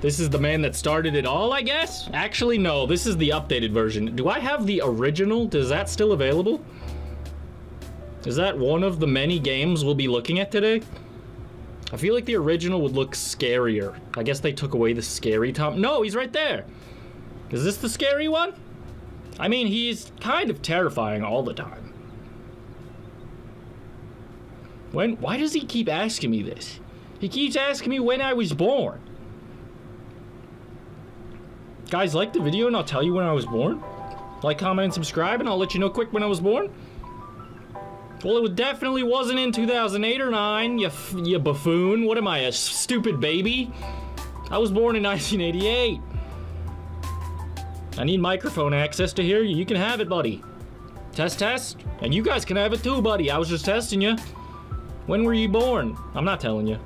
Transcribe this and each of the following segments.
This is the man that started it all, I guess? Actually, no, this is the updated version. Do I have the original? Is that still available? Is that one of the many games we'll be looking at today? I feel like the original would look scarier. I guess they took away the scary Tom. No, he's right there. Is this the scary one? I mean, he's kind of terrifying all the time. When? Why does he keep asking me this? He keeps asking me when I was born. Guys, like the video and I'll tell you when I was born. Like, comment, and subscribe, and I'll let you know quick when I was born. Well, it definitely wasn't in 2008 or 9, you, you buffoon. What am I, a stupid baby? I was born in 1988. I need microphone access to hear you. You can have it, buddy. Test, test. And you guys can have it too, buddy. I was just testing you. When were you born? I'm not telling you.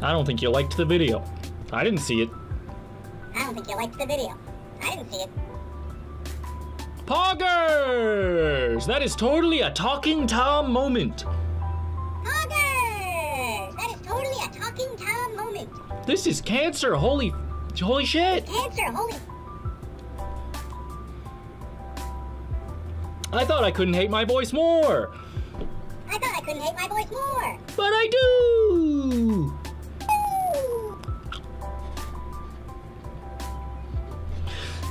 I don't think you liked the video. I didn't see it. Think you liked the video. I didn't see it. Poggers! That is totally a talking Tom moment. Poggers! That is totally a talking Tom moment. This is cancer. Holy, holy shit. Cancer, holy. I thought I couldn't hate my voice more. I thought I couldn't hate my voice more. But I do.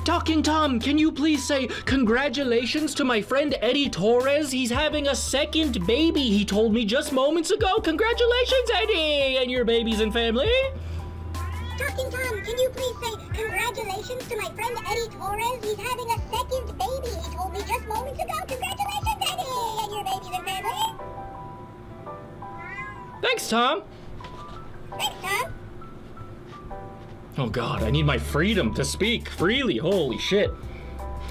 Talking Tom, can you please say congratulations to my friend Eddie Torres? He's having a second baby, he told me just moments ago. Congratulations, Eddie, and your babies and family. Talking Tom, can you please say congratulations to my friend Eddie Torres? He's having a second baby, he told me just moments ago. Congratulations, Eddie, and your babies and family. Thanks, Tom. Oh god, I need my freedom to speak freely. Holy shit.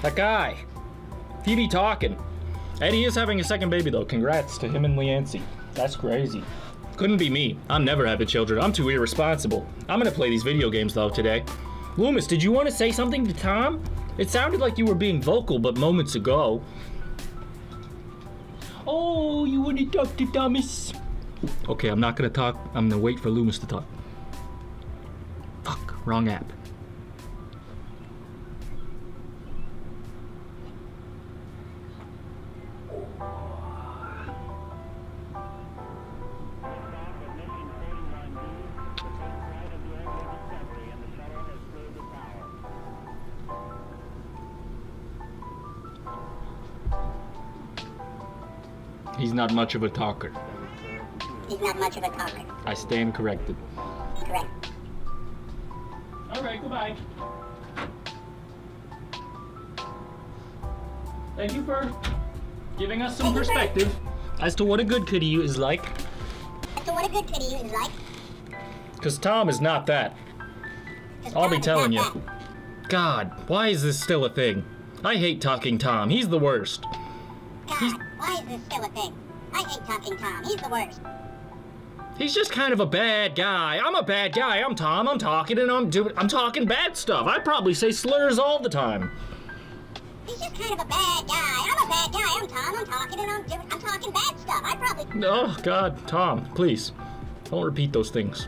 That guy. He be talking. Eddie is having a second baby though. Congrats to him and Leancy. That's crazy. Couldn't be me. I'm never having children. I'm too irresponsible. I'm gonna play these video games though today. Loomis, did you want to say something to Tom? It sounded like you were being vocal, but moments ago. Oh, you want to talk to Thomas? Okay, I'm not gonna talk. I'm gonna wait for Loomis to talk. Wrong app. He's not much of a talker. He's not much of a talker. I stand corrected. Correct. All right, goodbye. Thank you for giving us some Thank you for- perspective as to what a good kitty is like. So what a good kitty is like. Because Tom is not that. I'll Tom be telling you. that. God, why is this still a thing? I hate talking Tom. He's the worst. God, why is this still a thing? I hate talking Tom. He's the worst. He's just kind of a bad guy. I'm a bad guy. I'm Tom. I'm talking and I'm doing I'm talking bad stuff. I probably say slurs all the time. He's just kind of a bad guy. I'm a bad guy. I'm Tom. I'm talking and I'm doing. I'm talking bad stuff. I probably. Oh God, Tom, please. Don't repeat those things.